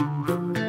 Música